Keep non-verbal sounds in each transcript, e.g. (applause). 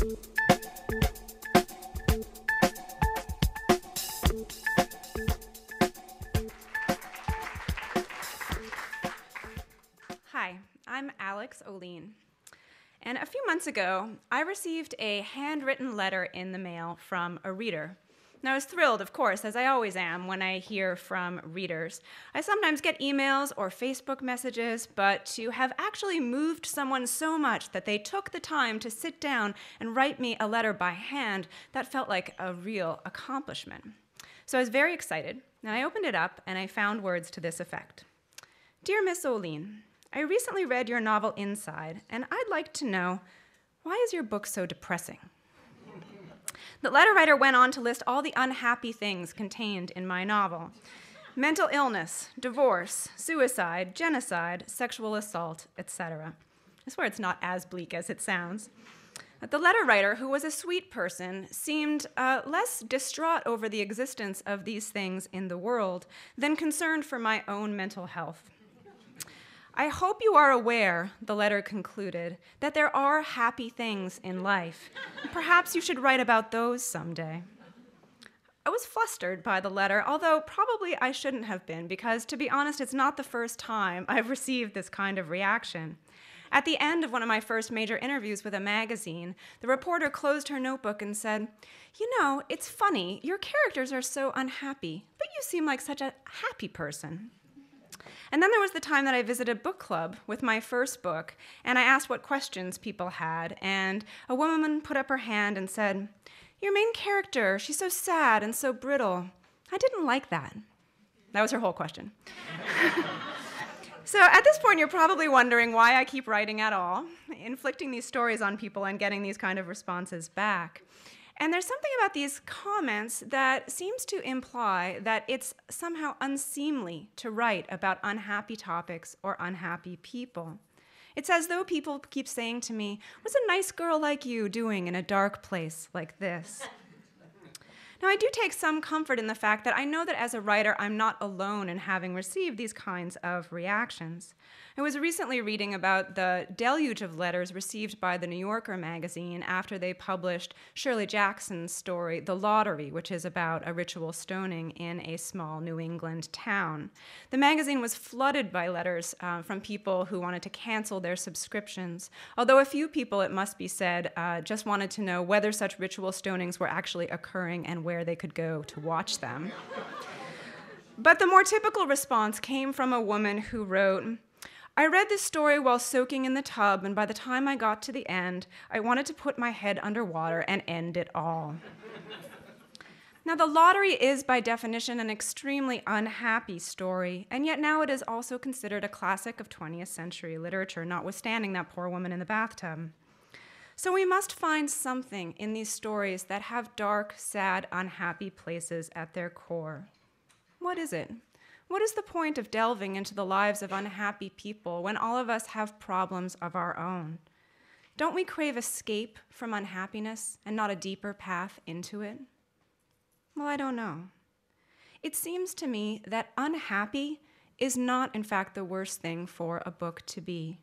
Hi, I'm Alix Ohlin. And a few months ago, I received a handwritten letter in the mail from a reader. Now, I was thrilled, of course, as I always am when I hear from readers. I sometimes get emails or Facebook messages, but to have actually moved someone so much that they took the time to sit down and write me a letter by hand, that felt like a real accomplishment. So I was very excited, and I opened it up and I found words to this effect Dear Miss Ohlin, I recently read your novel Inside, and I'd like to know why is your book so depressing? The letter writer went on to list all the unhappy things contained in my novel mental illness, divorce, suicide, genocide, sexual assault, etc. I swear it's not as bleak as it sounds. The letter writer, who was a sweet person, seemed uh, less distraught over the existence of these things in the world than concerned for my own mental health. I hope you are aware, the letter concluded, that there are happy things in life. Perhaps you should write about those someday. I was flustered by the letter, although probably I shouldn't have been, because to be honest, it's not the first time I've received this kind of reaction. At the end of one of my first major interviews with a magazine, the reporter closed her notebook and said, You know, it's funny, your characters are so unhappy, but you seem like such a happy person. And then there was the time that I visited book club with my first book, and I asked what questions people had, and a woman put up her hand and said, Your main character, she's so sad and so brittle. I didn't like that. That was her whole question. (laughs) so at this point, you're probably wondering why I keep writing at all, inflicting these stories on people and getting these kind of responses back. And there's something about these comments that seems to imply that it's somehow unseemly to write about unhappy topics or unhappy people. It's as though people keep saying to me, What's a nice girl like you doing in a dark place like this? (laughs) Now, I do take some comfort in the fact that I know that as a writer, I'm not alone in having received these kinds of reactions. I was recently reading about the deluge of letters received by the New Yorker magazine after they published Shirley Jackson's story, The Lottery, which is about a ritual stoning in a small New England town. The magazine was flooded by letters uh, from people who wanted to cancel their subscriptions, although a few people, it must be said, uh, just wanted to know whether such ritual stonings were actually occurring and where they could go to watch them. But the more typical response came from a woman who wrote, I read this story while soaking in the tub, and by the time I got to the end, I wanted to put my head underwater and end it all. now, the lottery is, by definition, an extremely unhappy story, and yet now it is also considered a classic of 20th century literature, notwithstanding that poor woman in the bathtub. So we must find something in these stories that have dark, sad, unhappy places at their core. What is it? What is the point of delving into the lives of unhappy people when all of us have problems of our own? Don't we crave escape from unhappiness and not a deeper path into it? Well, I don't know. It seems to me that unhappy is not, in fact, the worst thing for a book to be.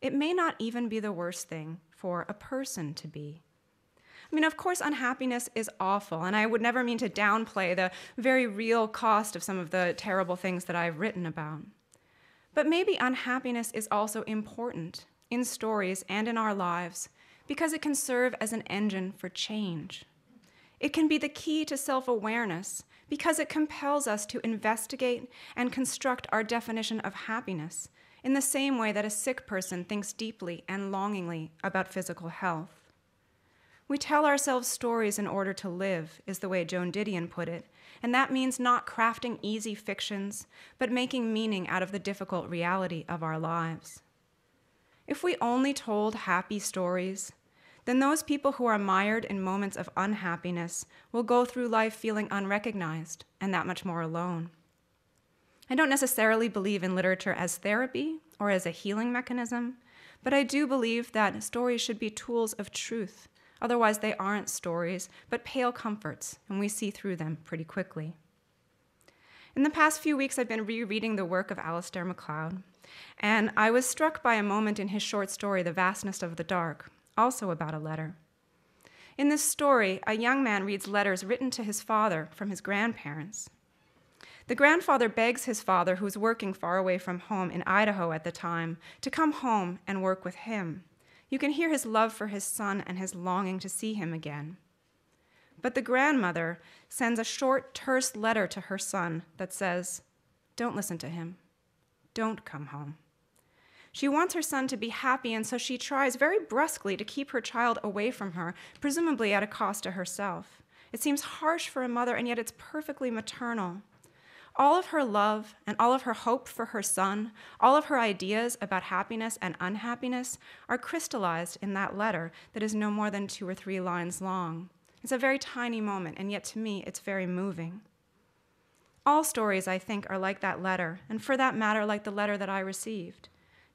It may not even be the worst thing for a person to be. I mean, of course, unhappiness is awful, and I would never mean to downplay the very real cost of some of the terrible things that I've written about. But maybe unhappiness is also important in stories and in our lives because it can serve as an engine for change. It can be the key to self awareness because it compels us to investigate and construct our definition of happiness in the same way that a sick person thinks deeply and longingly about physical health. We tell ourselves stories in order to live, is the way Joan Didion put it, and that means not crafting easy fictions, but making meaning out of the difficult reality of our lives. If we only told happy stories, then those people who are mired in moments of unhappiness will go through life feeling unrecognized and that much more alone. I don't necessarily believe in literature as therapy or as a healing mechanism, but I do believe that stories should be tools of truth. Otherwise, they aren't stories, but pale comforts, and we see through them pretty quickly. In the past few weeks, I've been rereading the work of Alistair MacLeod, and I was struck by a moment in his short story, The Vastness of the Dark, also about a letter. In this story, a young man reads letters written to his father from his grandparents. The grandfather begs his father, who's working far away from home in Idaho at the time, to come home and work with him. You can hear his love for his son and his longing to see him again. But the grandmother sends a short, terse letter to her son that says, Don't listen to him. Don't come home. She wants her son to be happy, and so she tries very brusquely to keep her child away from her, presumably at a cost to herself. It seems harsh for a mother, and yet it's perfectly maternal. All of her love and all of her hope for her son, all of her ideas about happiness and unhappiness are crystallized in that letter that is no more than two or three lines long. It's a very tiny moment, and yet to me, it's very moving. All stories, I think, are like that letter, and for that matter, like the letter that I received.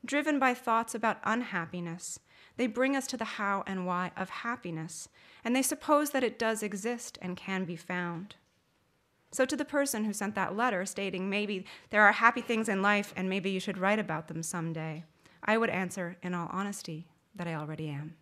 Driven by thoughts about unhappiness, they bring us to the how and why of happiness, and they suppose that it does exist and can be found. So, to the person who sent that letter stating maybe there are happy things in life and maybe you should write about them someday, I would answer in all honesty that I already am.